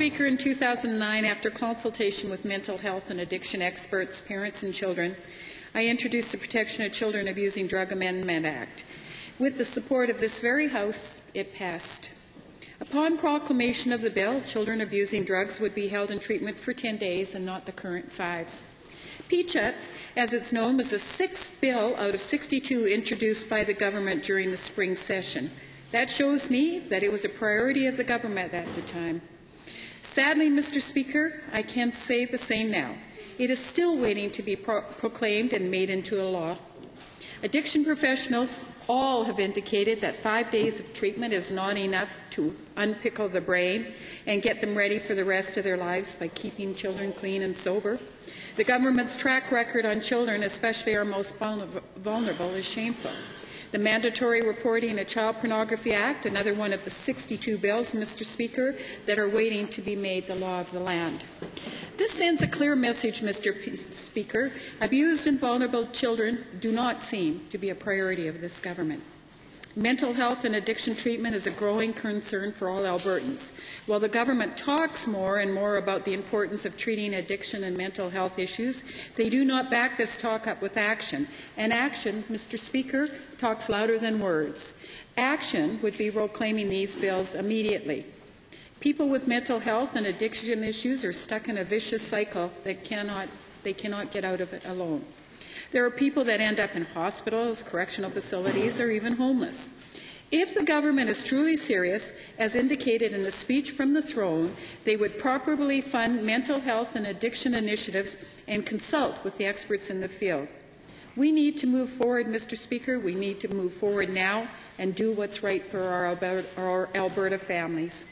Speaker, in 2009, after consultation with mental health and addiction experts, parents and children, I introduced the Protection of Children Abusing Drug Amendment Act. With the support of this very House, it passed. Upon proclamation of the bill, children abusing drugs would be held in treatment for 10 days and not the current five. PChAD, as it's known, was the sixth bill out of 62 introduced by the government during the spring session. That shows me that it was a priority of the government at the time. Sadly, Mr. Speaker, I can't say the same now. It is still waiting to be pro proclaimed and made into a law. Addiction professionals all have indicated that five days of treatment is not enough to unpickle the brain and get them ready for the rest of their lives by keeping children clean and sober. The government's track record on children, especially our most vulnerable, is shameful. The Mandatory Reporting of Child Pornography Act, another one of the 62 bills, Mr. Speaker, that are waiting to be made the law of the land. This sends a clear message, Mr. P Speaker. Abused and vulnerable children do not seem to be a priority of this government. Mental health and addiction treatment is a growing concern for all Albertans. While the government talks more and more about the importance of treating addiction and mental health issues, they do not back this talk up with action. And action, Mr. Speaker, talks louder than words. Action would be proclaiming these bills immediately. People with mental health and addiction issues are stuck in a vicious cycle that cannot, they cannot get out of it alone. There are people that end up in hospitals, correctional facilities, or even homeless. If the government is truly serious, as indicated in the speech from the throne, they would properly fund mental health and addiction initiatives and consult with the experts in the field. We need to move forward, Mr. Speaker. We need to move forward now and do what's right for our Alberta, our Alberta families.